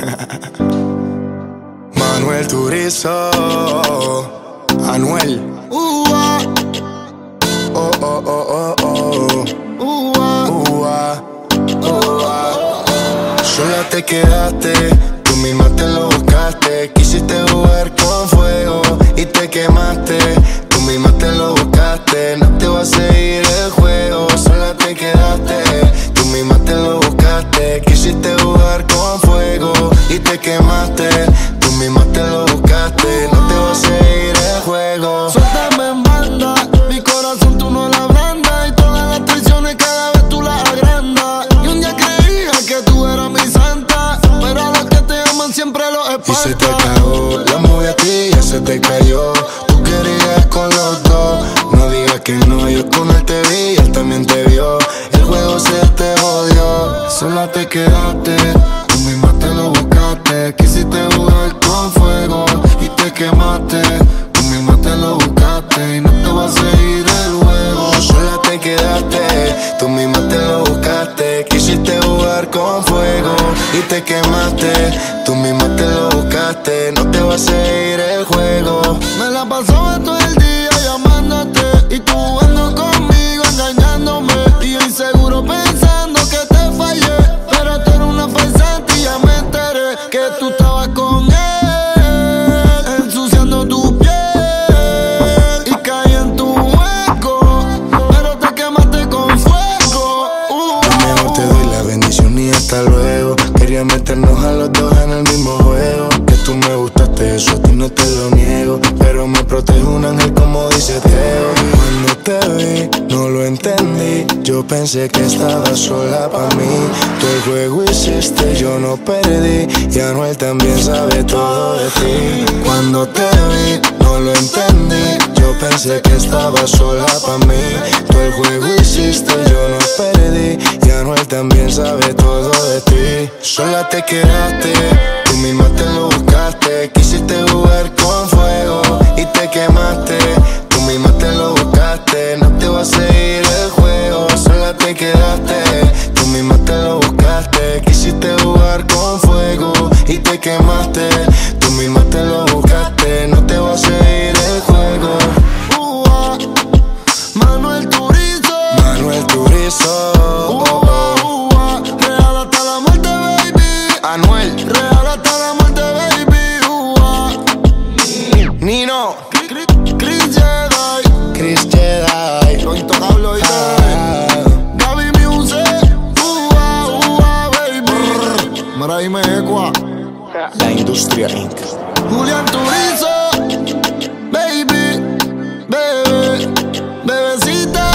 Manuel Turizo, Anuel. Uh, ah, Oh, oh, oh, oh, oh. uh, ah. Uh. Sola te quedaste, tú misma te lo buscaste. Quisiste jugar con fuego y te quemaste. Tú misma te lo buscaste, no te va a seguir el juego. Sola te quedaste, tú misma. Quisiste jugar con fuego y te quemaste. Tú misma te lo buscaste, no te va a seguir el juego. Suéltame en banda, mi corazón tú no la abrandas Y todas las traiciones cada vez tú las agrandas Y un día creía que tú eras mi santa Pero a los que te aman siempre los Y se te espantas acabó, la movie a ti ya se te cayó. Tú querías con los sola te quedaste, tú misma te lo buscaste. Quisiste jugar con fuego y te quemaste, tú misma te lo buscaste y no te va a seguir el juego. Sola te quedaste, tú misma te lo buscaste. Quisiste jugar con fuego y te quemaste, tú misma te lo buscaste. No te va a seguir no te lo niego. Pero me protege un ángel como dice Teo. Cuando te vi, no lo entendí. Yo pensé que estabas sola para mí. Tú el juego hiciste, yo no perdí. Y Anuel también sabe todo de ti. Cuando te vi, no lo entendí. Yo pensé que estabas sola para mí. Tú el juego hiciste, yo no perdí. Y Anuel también sabe todo de ti. Sola te quedaste, tú misma te te quemaste. Tú misma te lo buscaste, no te va a seguir el juego. uh, ah. Manuel Turizo Manuel Turizo, Uh. Real hasta la muerte, baby Anuel, Real hasta la muerte, baby. Nino, La industria Inc. Julián Turizo. Baby. Bebé. Bebecita.